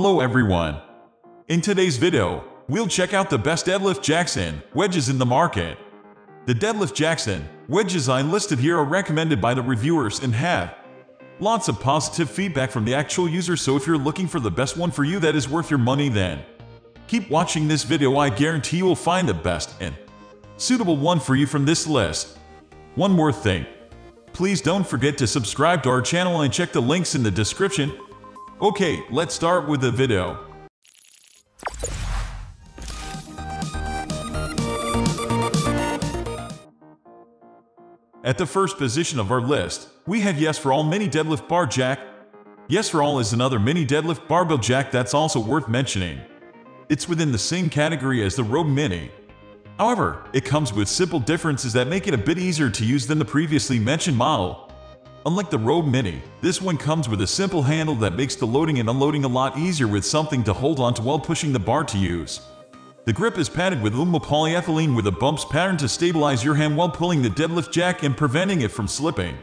Hello everyone. In today's video, we'll check out the best deadlift jacks and wedges in the market. The deadlift jacks and wedges I listed here are recommended by the reviewers and have lots of positive feedback from the actual users so if you're looking for the best one for you that is worth your money then keep watching this video I guarantee you will find the best and suitable one for you from this list. One more thing. Please don't forget to subscribe to our channel and check the links in the description. Okay, let's start with the video. At the first position of our list, we have Yes4All Mini Deadlift Bar Jack. Yes4All is another mini deadlift barbell jack that's also worth mentioning. It's within the same category as the Rogue Mini. However, it comes with simple differences that make it a bit easier to use than the previously mentioned model. Unlike the Rogue Mini, this one comes with a simple handle that makes the loading and unloading a lot easier with something to hold onto while pushing the bar to use. The grip is padded with aluminum polyethylene with a bumps pattern to stabilize your hand while pulling the deadlift jack and preventing it from slipping.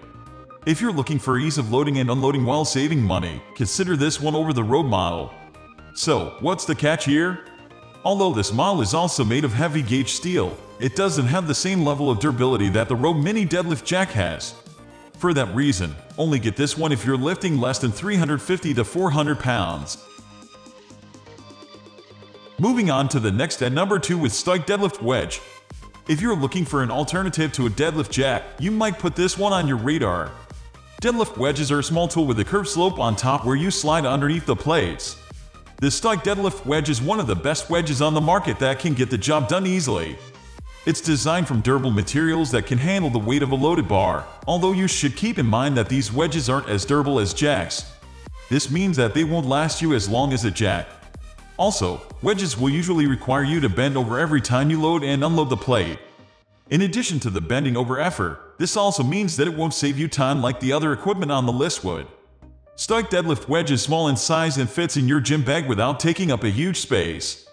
If you're looking for ease of loading and unloading while saving money, consider this one over the Rogue model. So, what's the catch here? Although this model is also made of heavy gauge steel, it doesn't have the same level of durability that the Rogue Mini Deadlift Jack has. For that reason, only get this one if you're lifting less than 350 to 400 pounds. Moving on to the next at number 2 with Stoik Deadlift Wedge. If you're looking for an alternative to a deadlift jack, you might put this one on your radar. Deadlift wedges are a small tool with a curved slope on top where you slide underneath the plates. The Stoik Deadlift Wedge is one of the best wedges on the market that can get the job done easily. It's designed from durable materials that can handle the weight of a loaded bar, although you should keep in mind that these wedges aren't as durable as jacks. This means that they won't last you as long as a jack. Also, wedges will usually require you to bend over every time you load and unload the plate. In addition to the bending over effort, this also means that it won't save you time like the other equipment on the list would. Stoik Deadlift Wedge is small in size and fits in your gym bag without taking up a huge space.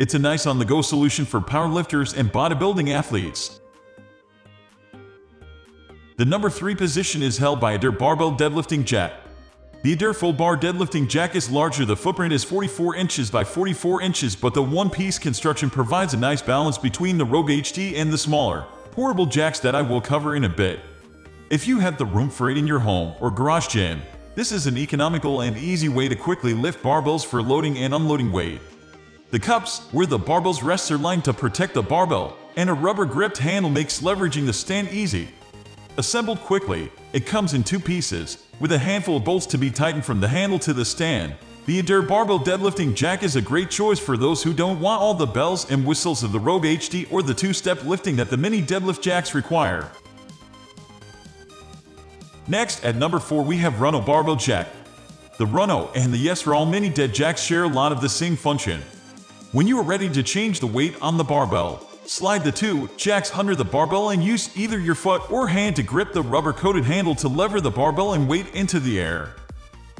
It's a nice on-the-go solution for powerlifters and bodybuilding athletes. The number 3 position is held by Ader Barbell Deadlifting Jack. The Ader Full Bar Deadlifting Jack is larger, the footprint is 44 inches by 44 inches, but the one-piece construction provides a nice balance between the Rogue HT and the smaller, portable jacks that I will cover in a bit. If you have the room for it in your home or garage gym, this is an economical and easy way to quickly lift barbells for loading and unloading weight. The cups, where the barbell's rest, are lined to protect the barbell, and a rubber-gripped handle makes leveraging the stand easy. Assembled quickly, it comes in two pieces, with a handful of bolts to be tightened from the handle to the stand. The Ader Barbell Deadlifting Jack is a great choice for those who don't want all the bells and whistles of the Rogue HD or the two-step lifting that the mini deadlift jacks require. Next, at number 4 we have RUNOW Barbell Jack. The RUNOW and the Yes4All mini dead jacks share a lot of the same function. When you are ready to change the weight on the barbell, Slide the two jacks under the barbell and use either your foot or hand to grip the rubber-coated handle to lever the barbell and weight into the air.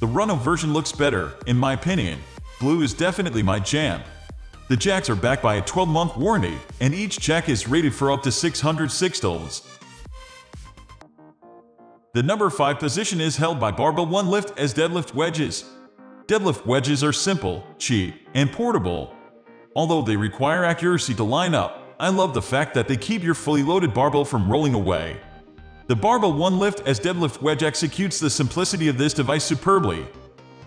The RUNOW version looks better, in my opinion. Blue is definitely my jam. The jacks are backed by a 12-month warranty, and each jack is rated for up to 600 sixtels. The number 5 position is held by Barbell One Lift-EZ deadlift wedges. Deadlift wedges are simple, cheap, and portable. Although they require accuracy to line up, I love the fact that they keep your fully loaded barbell from rolling away. The Barbell One Lift-EZ Deadlift Wedge executes the simplicity of this device superbly.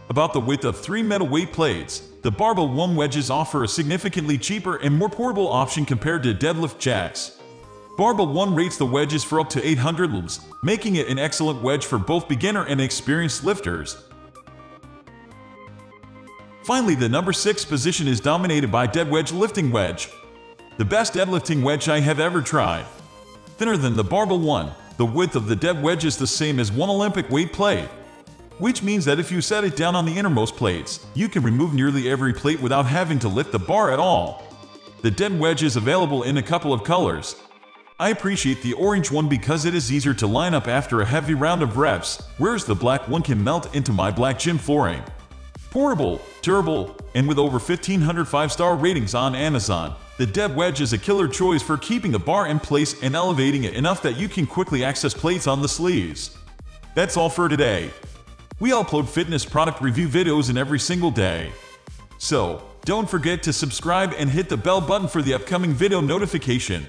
About the width of three metal weight plates, the Barbell One wedges offer a significantly cheaper and more portable option compared to deadlift jacks. Barbell One rates the wedges for up to 800 lbs, making it an excellent wedge for both beginner and experienced lifters. Finally, the number 6 position is dominated by Dead Wedge Lifting Wedge, the best deadlifting wedge I have ever tried. Thinner than the barbell one, the width of the dead wedge is the same as one Olympic weight plate. Which means that if you set it down on the innermost plates, you can remove nearly every plate without having to lift the bar at all. The dead wedge is available in a couple of colors. I appreciate the orange one because it is easier to line up after a heavy round of reps, whereas the black one can melt into my black gym flooring. Portable, durable, and with over 1500 5-star ratings on Amazon, the Dead Wedge is a killer choice for keeping the bar in place and elevating it enough that you can quickly access plates on the sleeves. That's all for today. We upload fitness product review videos in every single day. So, don't forget to subscribe and hit the bell button for the upcoming video notification.